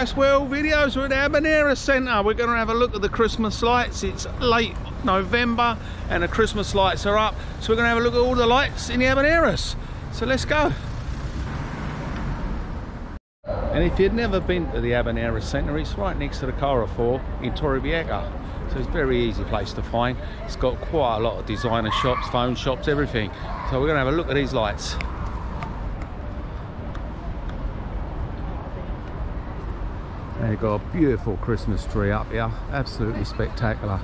World videos. We're at the Habanera Centre. We're going to have a look at the Christmas lights. It's late November and the Christmas lights are up. So we're going to have a look at all the lights in the Habaneras. So let's go. And if you've never been to the Habanera Centre, it's right next to the Carrefour in Torrevieja. So it's a very easy place to find. It's got quite a lot of designer shops, phone shops, everything. So we're going to have a look at these lights. And you've got a beautiful Christmas tree up here, absolutely spectacular.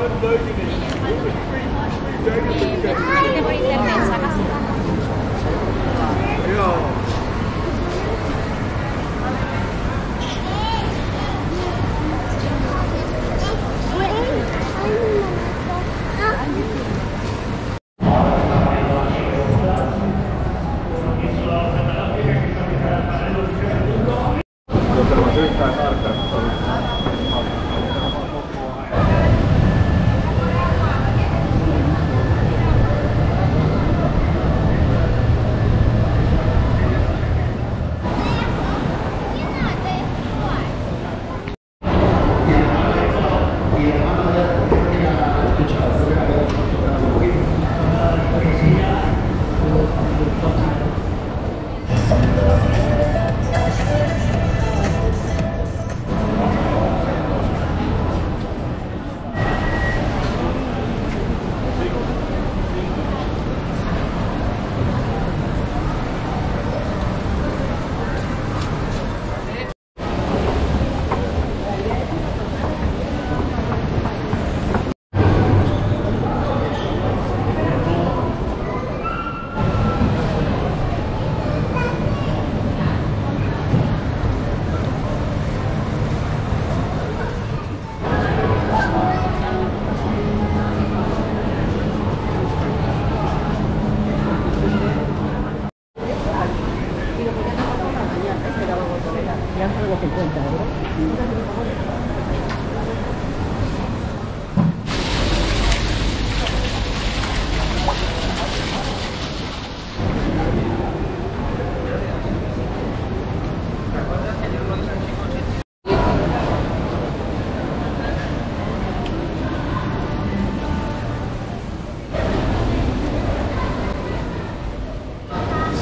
So- Solamente por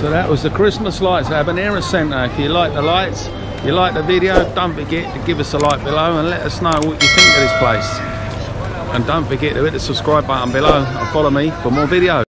So that was the Christmas lights at Habanera Centre. If you like the lights, you like the video, don't forget to give us a like below and let us know what you think of this place. And don't forget to hit the subscribe button below and follow me for more videos.